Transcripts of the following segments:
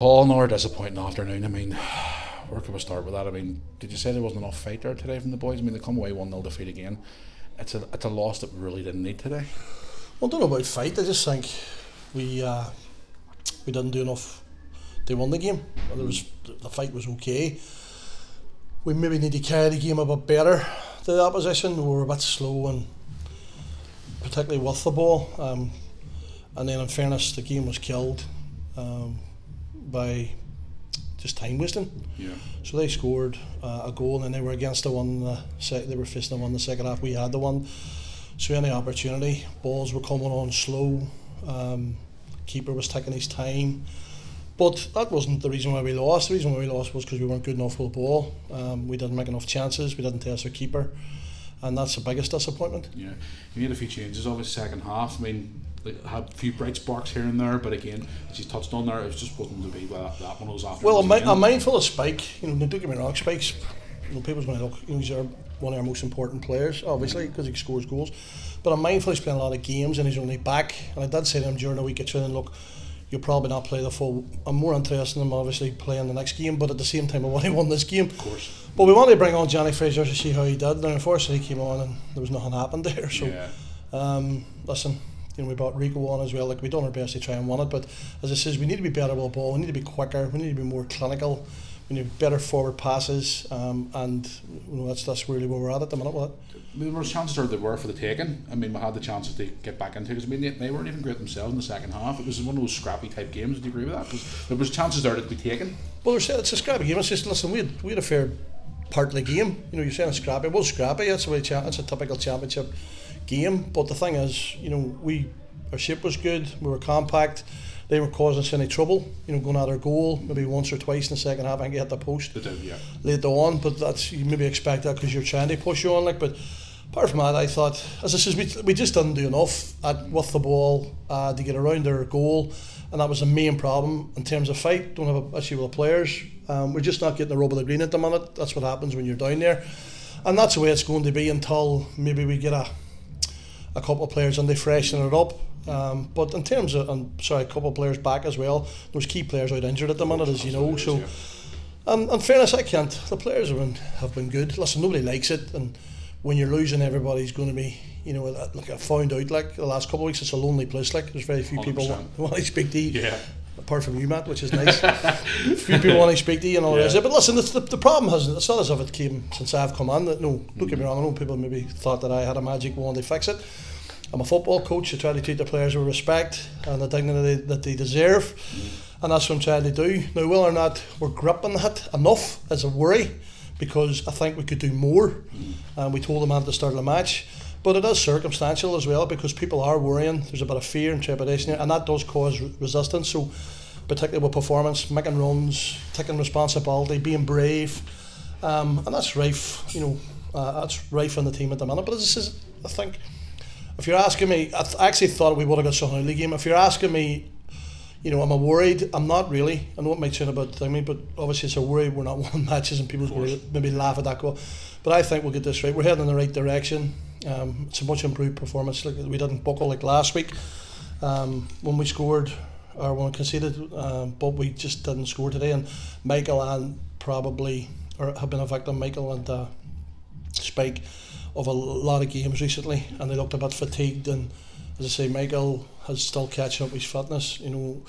All another disappointing afternoon. I mean, where can we start with that? I mean, did you say there wasn't enough fight there today from the boys? I mean, they come away 1 0 defeat again. It's a, it's a loss that we really didn't need today. Well, I don't know about fight. I just think we uh, we didn't do enough They won the game. Well, was the fight was okay. We maybe need to carry the game a bit better to the opposition. We were a bit slow and particularly with the ball. Um, and then, in fairness, the game was killed. Um, by just time wasting. Yeah. So they scored uh, a goal and they were against the one. The sec- they were facing the one the second half. We had the one. So any opportunity, balls were coming on slow. Um, keeper was taking his time. But that wasn't the reason why we lost. The reason why we lost was because we weren't good enough with the ball. Um, we didn't make enough chances. We didn't test our keeper, and that's the biggest disappointment. Yeah, you made a few changes obviously second half. I mean, had a few bright sparks here and there, but again, as you touched on there, it just wasn't to be well, that one was after. Well, I'm, I'm mindful of Spike. You know, don't get me wrong, Spike's. You know, people's going to look. You know, he's our, one of our most important players, obviously, mm-hmm. because he scores goals. But I'm mindful he's playing a lot of games and he's only back. And I did say to him during the week at training, look, you'll probably not play the full. I'm more interested in him obviously playing the next game, but at the same time, I want to win this game. Of course. But we wanted to bring on Johnny Fraser to see how he did. Now, unfortunately, he came on and there was nothing happened there. So, yeah. um, listen, you know, we brought Rico on as well. Like we done our best to try and win it, but as I says, we need to be better with the ball. We need to be quicker. We need to be more clinical. We need better forward passes, um, and you know, that's that's really where we're at at the minute. What? There were chances there that were for the taking. I mean, we had the chances to get back into it. Because I mean, they, they, weren't even great themselves in the second half. It was one of those scrappy type games. Do you agree with that? Because there was chances there to be taken. Well, it's a scrappy game. It's just listen. We had, we had a fair part of the game. You know, you're saying oh, it's scrappy. It was scrappy. That's the way. It's a typical championship game. But the thing is, you know, we our shape was good. We were compact. They were causing us any trouble. You know, going at our goal maybe once or twice in the second half. I think you hit the post. They did, yeah. Later on, but that's you maybe expect that because you're trying to push you on. Like, but apart from that, I thought, as I says, we, we just didn't do enough at, with the ball uh, to get around their goal, and that was the main problem in terms of fight. Don't have a issue with the players. Um, we're just not getting the rub of the green at the minute. That's what happens when you're down there, and that's the way it's going to be until maybe we get a a couple of players and they freshen it up. Um, but in terms of, and sorry, a couple of players back as well. Those key players out injured at the minute, as you know. So, and in fairness, I can't. The players have been have been good. Listen, nobody likes it, and when you're losing, everybody's going to be, you know, like I found out like the last couple of weeks, it's a lonely place. Like there's very few 100%. people who want to speak to you. Yeah. Apart from you, Matt, which is nice. few people want to speak to you and all yeah. that. But listen, the, the problem hasn't. It's not as if it came since I've come on. That no, don't get me wrong. I know people maybe thought that I had a magic wand to fix it I'm a football coach. I try to treat the players with respect and the dignity that they deserve, mm. and that's what I'm trying to do. Now, whether or not we're gripping that enough is a worry, because I think we could do more. Mm. And we told them at the start of the match, but it is circumstantial as well because people are worrying. There's a bit of fear and trepidation, and that does cause resistance. So, particularly with performance, making runs, taking responsibility, being brave, um, and that's rife. You know, uh, that's rife on the team at the minute. But this is, I think if you're asking me, I, th- I actually thought we would have got something out of the game. If you're asking me, you know, am I worried? I'm not really. I know it might sound about thing me, but obviously it's a worry. We're not winning matches, and people will maybe laugh at that goal. But I think we'll get this right. We're heading in the right direction. Um, it's a much improved performance. Like we didn't buckle like last week um, when we scored or when we conceded, um, but we just didn't score today. And Michael and probably or have been a victim. Michael and uh, Spike of a lot of games recently, and they looked a bit fatigued. And as I say, Michael has still catching up with his fitness. You know,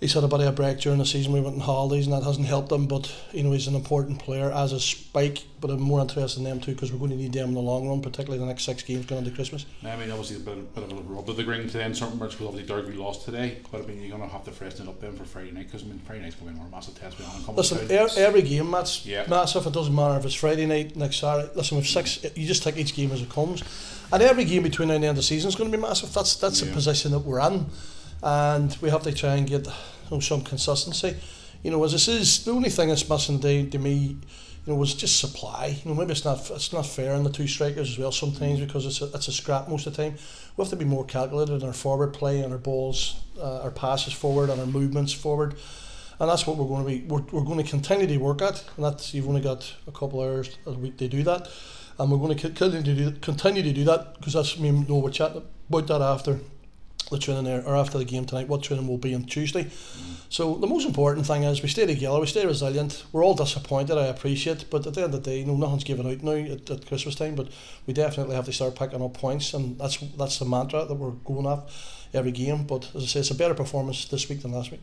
he's had a bit of a break during the season. We went on holidays, and that hasn't helped him. But you know, he's an important player as a Spike. But I'm more interested in them too because we're going to need them in the long run, particularly the next six games going into Christmas. I mean, obviously a bit, bit of a rub of the green today in certain parts because obviously Derby lost today. But I mean, you're going to have to freshen it up then for Friday night because I mean, Friday night's going to be a massive test. Listen, er, every game, that's yeah. massive. It doesn't matter if it's Friday night, next Saturday. Listen, with six, you just take each game as it comes, and every game between now and the end of the season is going to be massive. That's that's yeah. the position that we're in, and we have to try and get know, some consistency. You know, as this is the only thing that's missing to, to me, you know, was just supply. You know, maybe it's not it's not fair on the two strikers as well sometimes because it's a, it's a scrap most of the time. We have to be more calculated in our forward play and our balls, uh, our passes forward and our movements forward. And that's what we're going to be. We're, we're going to continue to work at, and that's you've only got a couple hours a week to do that, and we're going to continue to do continue to do that because that's I mean, no, we're chatting about that after the training there or after the game tonight, what training will be on Tuesday. So the most important thing is we stay together, we stay resilient. We're all disappointed, I appreciate, but at the end of the day, you know, nothing's given out now at, at Christmas time. But we definitely have to start picking up points, and that's that's the mantra that we're going off every game. But as I say, it's a better performance this week than last week.